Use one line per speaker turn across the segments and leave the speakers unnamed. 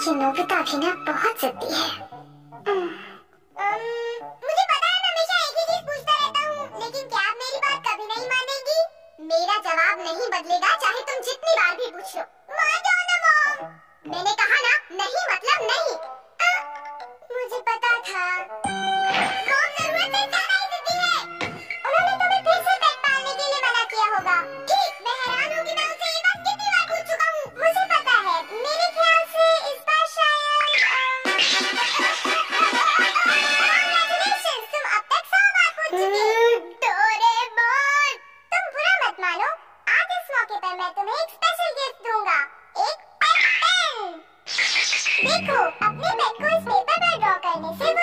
ये नोबिता भी ना बहुत जिद्दी है
मुझे पता है। मैं हमेशा एक ही। चीज़ पूछता रहता हूँ? लेकिन क्या आप मेरी बात कभी नहीं मानेगी? मेरा जवाब नहीं बदलेगा, चाहे तुम जितनी बार भी पूछ लो। मान जाओ ना, मॉम। मैंने कहा ना देखो अपने पेन को इस पेपर पर ड्रॉ करने से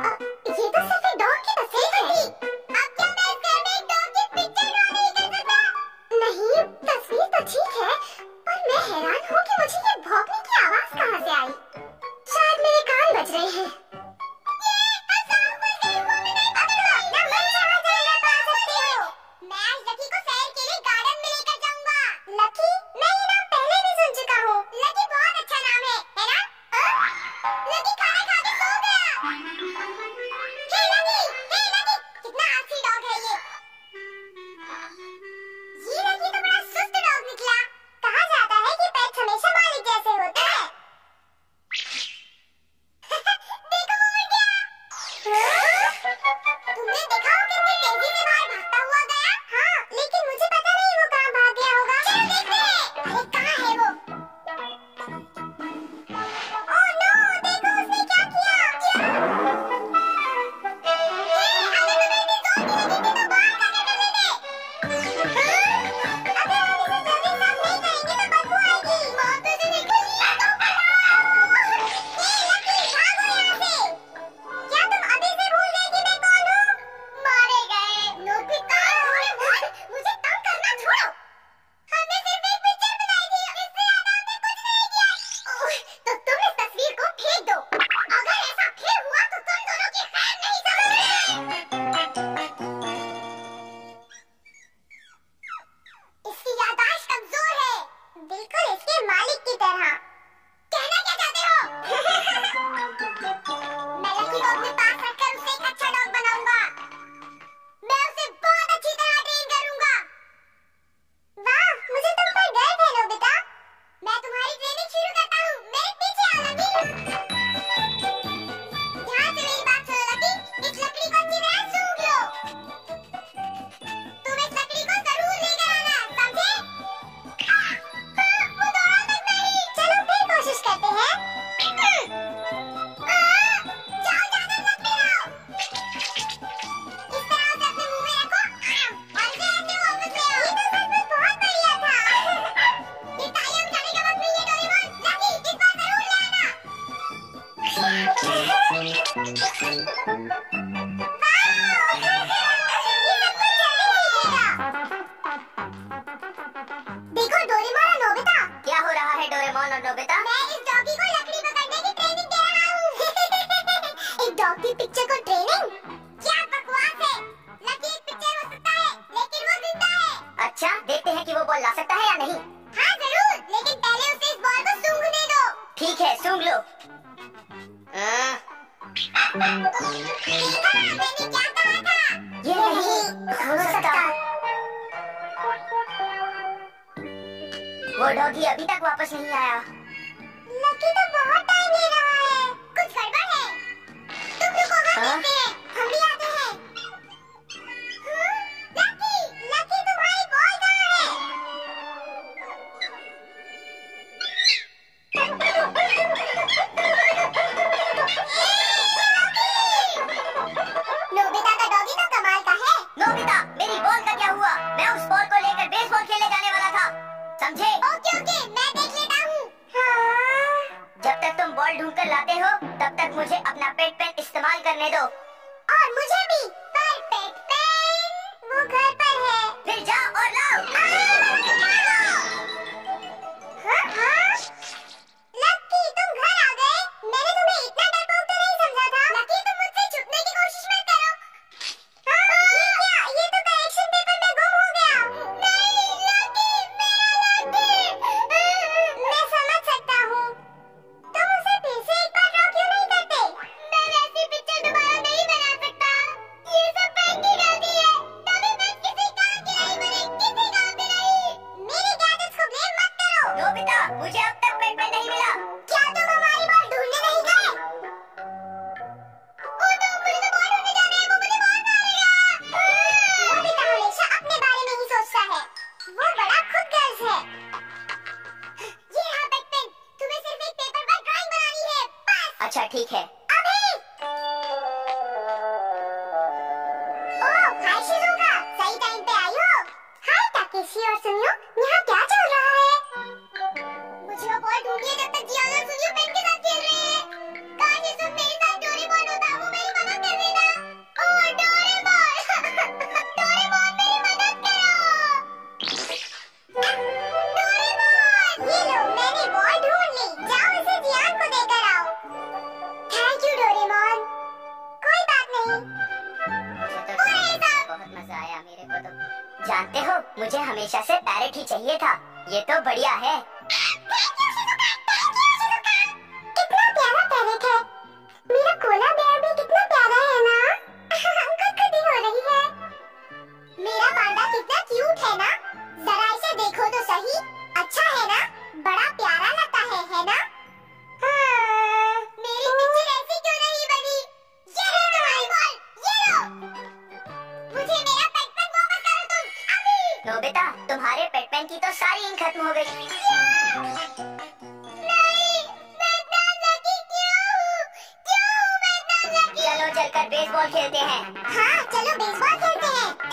Thank you. देखो डोरेमोन और नोबिता। क्या हो रहा है डोरेमोन और नोबिता?
मैं इस डॉगी को लकड़ी पकड़ने की ट्रेनिंग दे रहा हूँ। एक डॉगी पिक्चर को ट्रेनिंग क्या बकवास है? लकी एक पिक्चर हो सकता है लेकिन वो ज़िंदा है।
अच्छा देखते हैं कि वो बॉल ला सकता है या नहीं।
हाँ ज़रूर लेकिन पहले उसे इस बॉल को सूंघने दो
ठीक है सूंघ लो। हाँ, आ... वो डॉगी अभी तक वापस नहीं आया। अच्छा ठीक है
अभी ओ, हाय शिजुका, सही टाइम पे आई हो। हाय ताकेशी और सुनियो, यहाँ
जानते हो मुझे हमेशा से पैरेट ही चाहिए था। ये तो बढ़िया है।
लो
बेटा, तुम्हारे पेटमैन की तो सारी इंक खत्म हो गई। चलो, चलकर बेसबॉल खेलते हैं।
हाँ चलो बेसबॉल खेलते हैं।